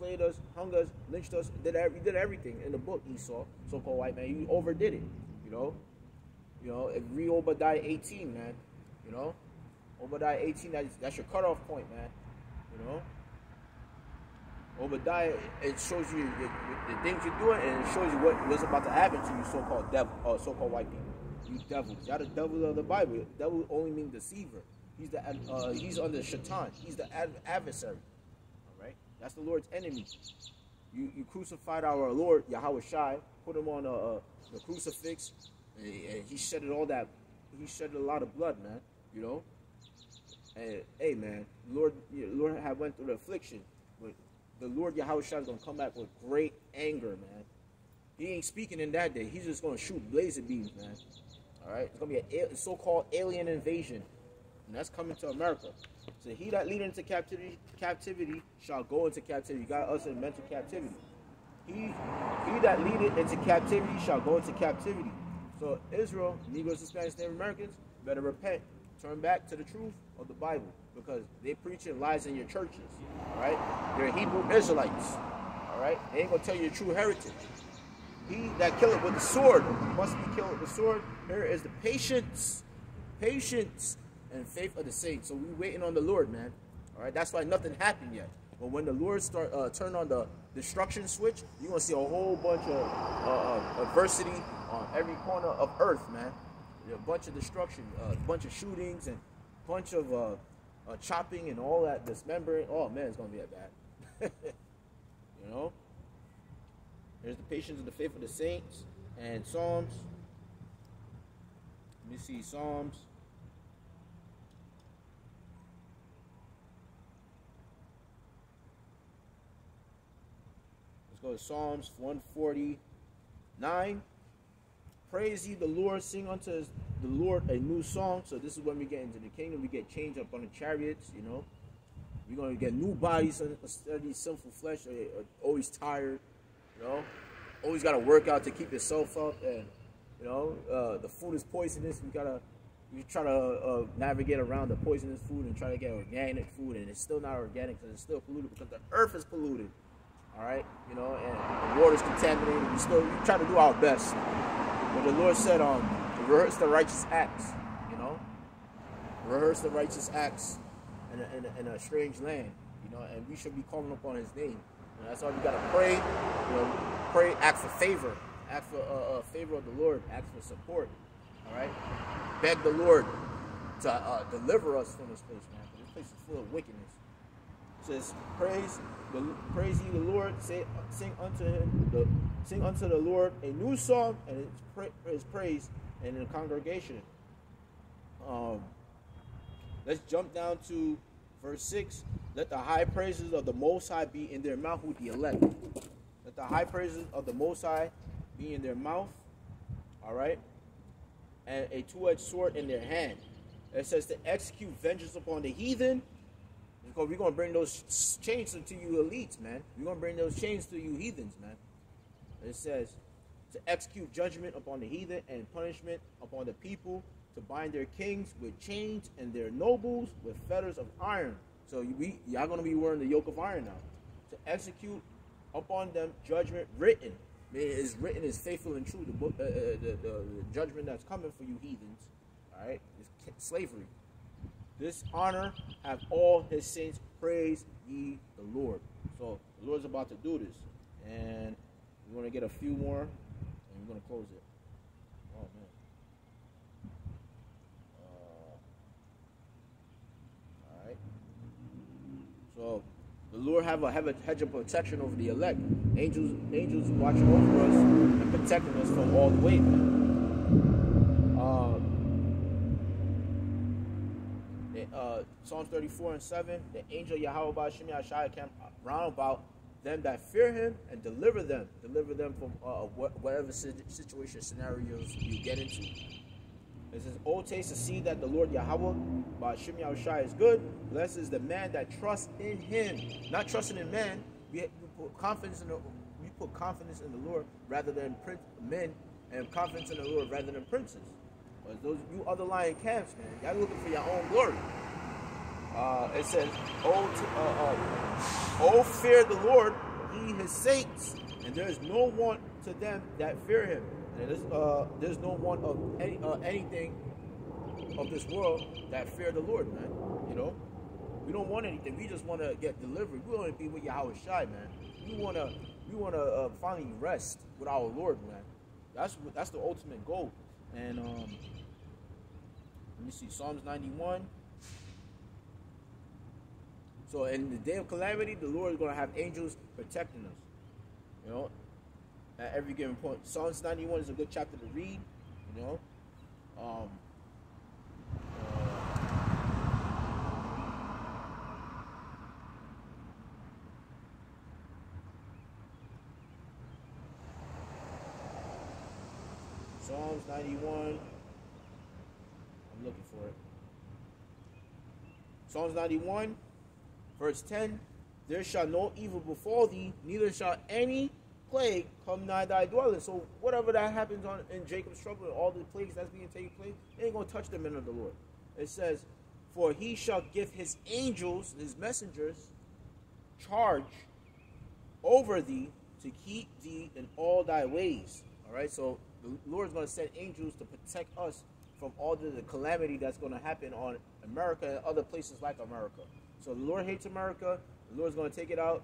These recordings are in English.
flayed us, hung us, lynched us, did every, did everything in the book. Esau, so-called white man, you overdid it. You know, you know. Read Obadiah 18, man. You know, Obadiah 18. That's, that's your cutoff point, man. You know. Obadiah, it shows you the, the, things you're doing, and it shows you what, what's about to happen to you, so-called devil, or so-called white people. You devils, y'all the devil of the Bible. Devil only means deceiver. He's the uh, he's under Shaitan. He's the ad- adversary. That's the Lord's enemy. You you crucified our Lord Yahweh Shai, put him on a, a the crucifix, and, and he shedded all that. He shedded a lot of blood, man. You know. And hey, man, Lord, Lord had went through the affliction, but the Lord Yahweh Shai is gonna come back with great anger, man. He ain't speaking in that day. He's just gonna shoot blazer beams, man. All right, it's gonna be a so-called alien invasion, and that's coming to America. So he that lead into captivity, captivity shall go into captivity. You got us in mental captivity. He, he that leadeth into captivity shall go into captivity. So Israel, Negroes, Hispanics, Native Americans, better repent, turn back to the truth of the Bible, because they preaching lies in your churches. All right, they're Hebrew Israelites. All right, they ain't gonna tell you your true heritage. He that killeth with the sword must be killed with the sword. Here is the patience, patience, and faith of the saints. So we waiting on the Lord, man. All right, that's why nothing happened yet. But when the Lord start uh, turn on the destruction switch, you're gonna see a whole bunch of uh, adversity on every corner of earth, man. A bunch of destruction, a uh, bunch of shootings, and a bunch of uh, uh, chopping and all that dismembering. Oh man, it's gonna be that bad. you know. There's the patience and the faith of the saints and Psalms. Let me see Psalms. Let's go to Psalms 149. Praise ye the Lord, sing unto the Lord a new song. So this is when we get into the kingdom. We get changed up on the chariots, you know. We're going to get new bodies instead of these sinful flesh, always tired you know, always got to work out to keep yourself up, and you know, uh, the food is poisonous. We gotta, we try to uh, navigate around the poisonous food and try to get organic food, and it's still not organic because it's still polluted because the earth is polluted. All right, you know, and the water's contaminated. We still we try to do our best. But the Lord said, um, rehearse the righteous acts. You know, rehearse the righteous acts in a, in a, in a strange land. You know, and we should be calling upon His name. That's why we gotta pray. You know, pray, ask for favor, ask for uh, uh, favor of the Lord, ask for support. All right, beg the Lord to uh, deliver us from this place, man. This place is full of wickedness. Says, praise, the, praise ye the Lord. Say, sing unto him, the, sing unto the Lord a new song, and his, pra- his praise in the congregation. Um, let's jump down to verse six. Let the high praises of the Most High be in their mouth with the elect. Let the high praises of the Most High be in their mouth. All right. And a two-edged sword in their hand. It says to execute vengeance upon the heathen. Because we're gonna bring those chains to you elites, man. We're gonna bring those chains to you heathens, man. It says to execute judgment upon the heathen and punishment upon the people, to bind their kings with chains and their nobles with fetters of iron so we y'all gonna be wearing the yoke of iron now to execute upon them judgment written. It is written is faithful and true. The book, uh, uh, the, the, the, judgment that's coming for you heathens, all right, is slavery. This honor have all his saints praise ye the Lord. So the Lord's about to do this, and we're gonna get a few more, and we're gonna close it. Oh, man. Uh, all right. So the Lord have a have a hedge of protection over the elect. Angels angels watching over us and protecting us from all the way. Psalms 34 and 7, the angel Yahweh Bashem Yashai came round about them that fear him and deliver them. Deliver them from uh, whatever situation, scenarios you get into. It says, Oh, taste and see that the Lord Yahweh, Ba'ashim Yahushai is good. Blessed is the man that trusts in him. Not trusting in man. We, put confidence in the we put confidence in the Lord rather than prince, men and confidence in the Lord rather than princes. But those you other lion camps, man, y'all looking for your own glory. Uh, it says, oh, uh, uh, oh, fear the Lord, ye his saints, and there is no want to them that fear him. And there's, uh, there's no one of any uh, anything of this world that fear the Lord, man. You know, we don't want anything. We just want to get delivered. We want to be with Yahweh Shai, man. We want to we want to uh, finally rest with our Lord, man. That's that's the ultimate goal. And um, let me see Psalms 91. So in the day of calamity, the Lord is going to have angels protecting us. You know, at every given point. Psalms 91 is a good chapter to read. You know, um, Psalms 91. I'm looking for it. Psalms 91, verse 10. There shall no evil befall thee, neither shall any plague come nigh thy dwelling. So whatever that happens on in Jacob's trouble all the plagues that's being taken place, it ain't gonna touch the men of the Lord. It says, For he shall give his angels, his messengers, charge over thee to keep thee in all thy ways. All right, so the Lord is going to send angels to protect us from all the, the calamity that's going to happen on America and other places like America. So the Lord hates America. The Lord's going to take it out.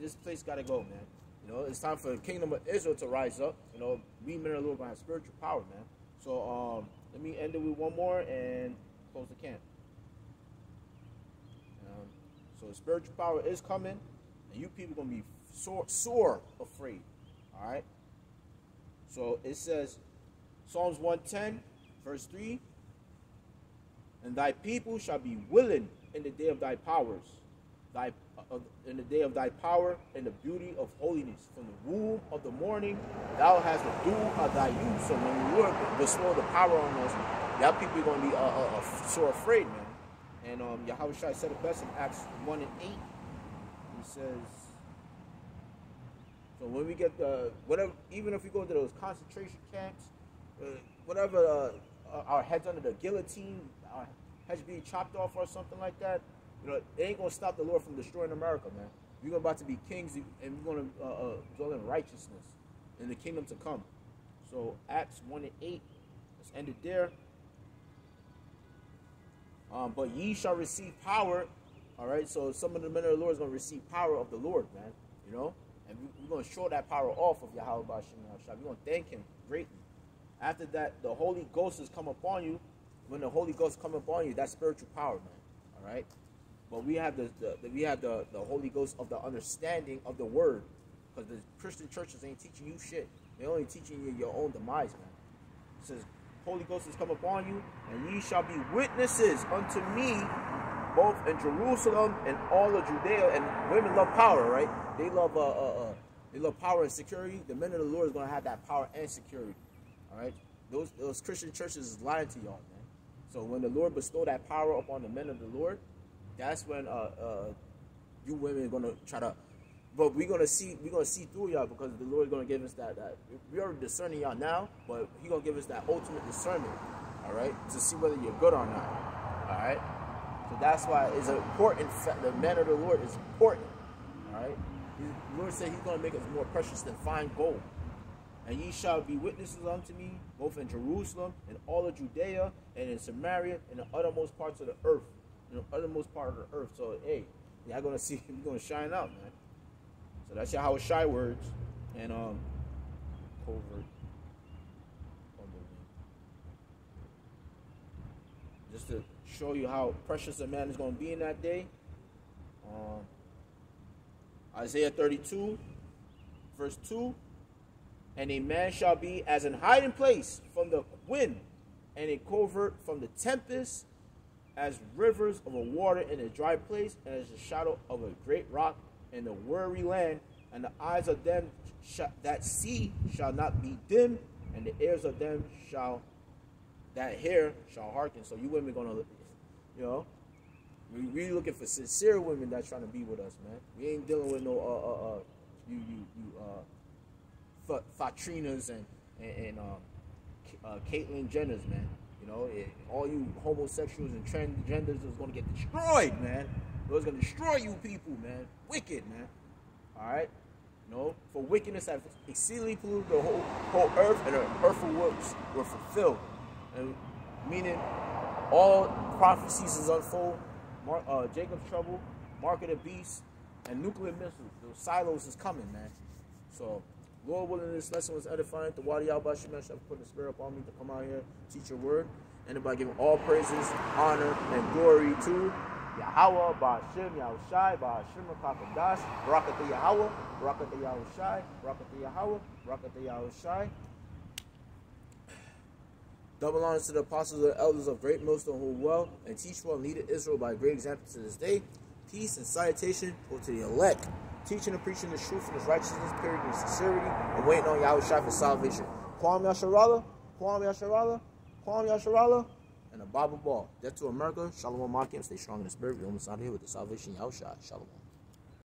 This place got to go, man. You know, it's time for the kingdom of Israel to rise up. You know, we men are Lord have spiritual power, man. So um, let me end it with one more and close the camp. Um, so spiritual power is coming, and you people going to be sore, sore afraid. All right. So it says, Psalms 110, verse 3 And thy people shall be willing in the day of thy powers, thy uh, in the day of thy power and the beauty of holiness. From the womb of the morning, thou hast the dew of thy youth. So when the Lord bestow the power on us, y'all people are to be uh, uh, uh, so afraid, man. And um, Yahweh Shai said it best in Acts 1 and 8. He says, so when we get the whatever, even if we go to those concentration camps, uh, whatever, uh, our heads under the guillotine, our heads being chopped off or something like that, you know, it ain't gonna stop the Lord from destroying America, man. You're about to be kings, and you're gonna uh, uh, dwell in righteousness in the kingdom to come. So Acts one and eight, let's end it there. Um, but ye shall receive power. All right, so some of the men of the Lord is gonna receive power of the Lord, man. You know, and we're going to show that power off of Yahweh Bashem We're to thank him greatly. After that, the Holy Ghost has come upon you. When the Holy Ghost come upon you, that's spiritual power, man. All right? But we have the, the, the we have the, the Holy Ghost of the understanding of the word. Because the Christian churches ain't teaching you shit. They're only teaching you your own demise, man. It says, Holy Ghost has come upon you, and ye shall be witnesses unto me both in Jerusalem and all of Judea. And women love power, right? They love uh, uh, uh, they love power and security. The men of the Lord is going to have that power and security. All right, those those Christian churches is lying to y'all, man. So when the Lord bestow that power upon the men of the Lord, that's when uh, uh, you women are going to try to. But we're gonna see, we're gonna see through y'all because the Lord is gonna give us that. That we are discerning y'all now, but He gonna give us that ultimate discernment, all right, to see whether you're good or not, all right. So that's why it's important. The man of the Lord is important. All right. The Lord said He's going to make us more precious than fine gold. And ye shall be witnesses unto me, both in Jerusalem and all of Judea and in Samaria and the uttermost parts of the earth. In the uttermost part of the earth. So hey, y'all gonna see you're gonna shine out, man. So that's how shy words and um covert. Just to show you how precious a man is to be in that day. Um, Isaiah 32, verse 2 And a man shall be as an hiding place from the wind, and a covert from the tempest, as rivers of a water in a dry place, and as the shadow of a great rock in the weary land. And the eyes of them that see shall not be dim, and the ears of them shall that hear shall hearken. So you women gonna you know, we really looking for sincere women that's trying to be with us, man. We ain't dealing with no uh uh uh you you you uh Fatrinas and and, and um uh, Caitlyn Jenners, man. You know, it, all you homosexuals and transgenders is gonna get destroyed, man. It's gonna destroy you people, man. Wicked, man. All right. You know, for wickedness have exceedingly polluted the whole, whole earth, and her earthly works were fulfilled. And meaning all prophecies is unfold. Mar- uh, Jacob's trouble, mark of the beast, and nuclear missiles. Those silos is coming, man. So, Lord willing, this lesson was edifying. The Wadi Al Bashim have put the spirit upon me to come out here, teach your word. And by giving all praises, honor, and glory to Yahweh, Ba'ashim, Yahushai, Ba'ashim, Kakadash, Barakatah Yahweh, Barakatah Yahushai, Barakatah Yahweh, Barakatah Yahushai. Double honors to the apostles and elders of great millstone who well and teach well lead Israel by great example to this day. Peace and salutation go to the elect, teaching and preaching the truth and his righteousness, period, and sincerity, and waiting on Yahushua for salvation. Kwam Yasharala, Kwam Yasharala, Kwam Yasharala, and a Bible ball. Death to America, Shalom Makim, stay strong in the spirit. We almost out here with the salvation Yahushua. Shalom.